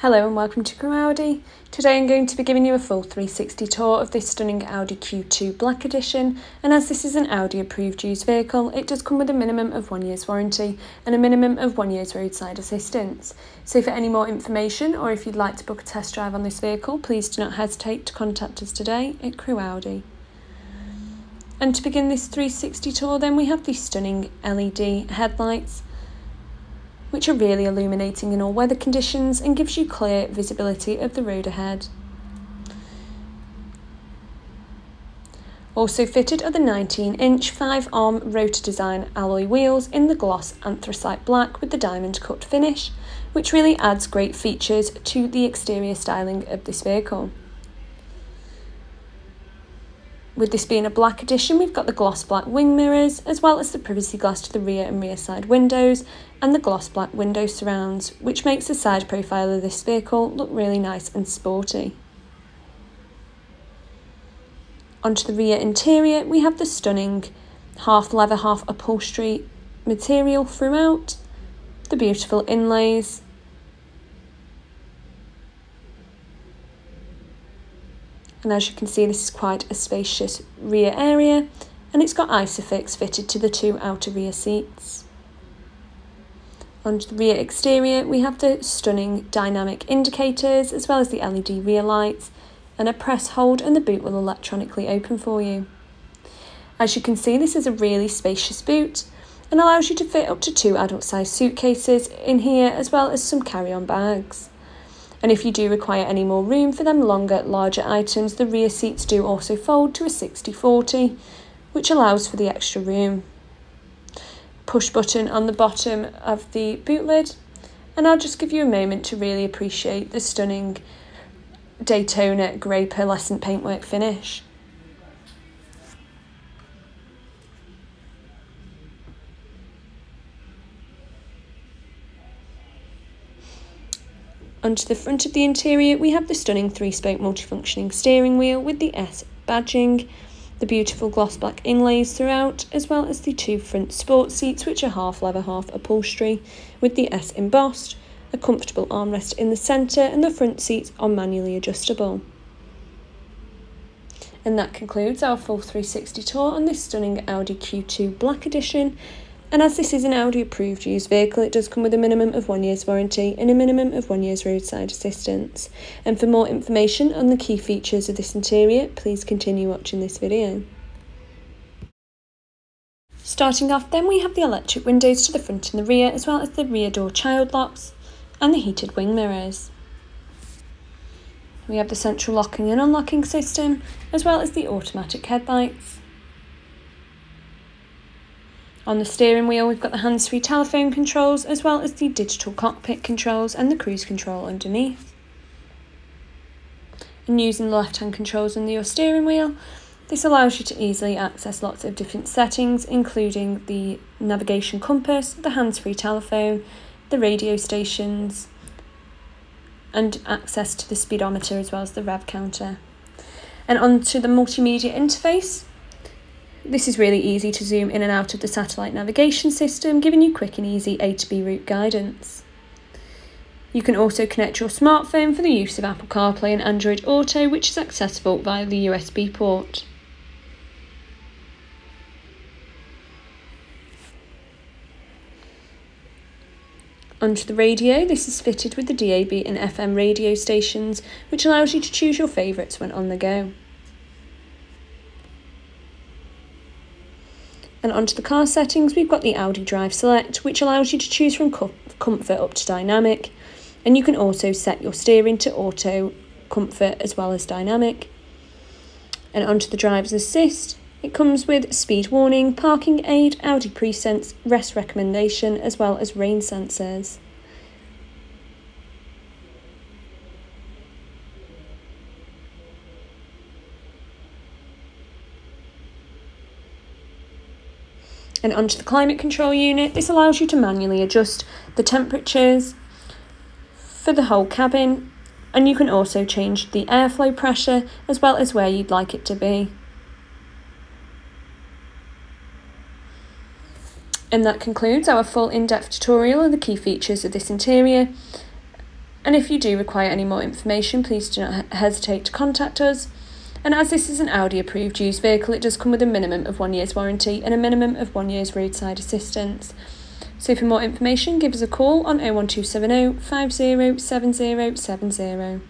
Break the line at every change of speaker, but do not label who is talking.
Hello and welcome to Crewe Audi. Today I'm going to be giving you a full 360 tour of this stunning Audi Q2 Black Edition and as this is an Audi approved used vehicle it does come with a minimum of one year's warranty and a minimum of one year's roadside assistance. So for any more information or if you'd like to book a test drive on this vehicle please do not hesitate to contact us today at Crewe Audi. And to begin this 360 tour then we have these stunning LED headlights which are really illuminating in all weather conditions and gives you clear visibility of the road ahead. Also fitted are the 19-inch 5-arm rotor design alloy wheels in the gloss anthracite black with the diamond cut finish, which really adds great features to the exterior styling of this vehicle. With this being a black edition, we've got the gloss black wing mirrors, as well as the privacy glass to the rear and rear side windows, and the gloss black window surrounds, which makes the side profile of this vehicle look really nice and sporty. Onto the rear interior, we have the stunning half leather, half upholstery material throughout, the beautiful inlays, and as you can see this is quite a spacious rear area and it's got Isofix fitted to the two outer rear seats. On the rear exterior we have the stunning dynamic indicators as well as the LED rear lights and a press hold and the boot will electronically open for you. As you can see this is a really spacious boot and allows you to fit up to two adult sized suitcases in here as well as some carry-on bags. And if you do require any more room for them longer, larger items, the rear seats do also fold to a 60-40, which allows for the extra room. Push button on the bottom of the boot lid, and I'll just give you a moment to really appreciate the stunning Daytona grey pearlescent paintwork finish. Onto the front of the interior, we have the stunning three-spoke multifunctioning steering wheel with the S badging, the beautiful gloss black inlays throughout, as well as the two front sport seats, which are half leather, half upholstery, with the S embossed, a comfortable armrest in the centre, and the front seats are manually adjustable. And that concludes our full 360 tour on this stunning Audi Q2 Black Edition. And as this is an Audi approved used vehicle, it does come with a minimum of one year's warranty and a minimum of one year's roadside assistance. And for more information on the key features of this interior, please continue watching this video. Starting off then we have the electric windows to the front and the rear as well as the rear door child locks and the heated wing mirrors. We have the central locking and unlocking system as well as the automatic headlights. On the steering wheel, we've got the hands-free telephone controls, as well as the digital cockpit controls and the cruise control underneath. And using the left-hand controls on your steering wheel, this allows you to easily access lots of different settings, including the navigation compass, the hands-free telephone, the radio stations, and access to the speedometer as well as the rev counter. And onto the multimedia interface, this is really easy to zoom in and out of the satellite navigation system, giving you quick and easy A to B route guidance. You can also connect your smartphone for the use of Apple CarPlay and Android Auto, which is accessible via the USB port. Onto the radio, this is fitted with the DAB and FM radio stations, which allows you to choose your favourites when on the go. And onto the car settings, we've got the Audi Drive Select, which allows you to choose from comfort up to dynamic. And you can also set your steering to auto, comfort, as well as dynamic. And onto the driver's assist, it comes with speed warning, parking aid, Audi Presense, rest recommendation, as well as rain sensors. And onto the climate control unit. This allows you to manually adjust the temperatures for the whole cabin and you can also change the airflow pressure as well as where you'd like it to be. And that concludes our full in-depth tutorial of the key features of this interior. And if you do require any more information, please do not hesitate to contact us. And as this is an Audi approved used vehicle, it does come with a minimum of one year's warranty and a minimum of one year's roadside assistance. So for more information, give us a call on 01270 507070.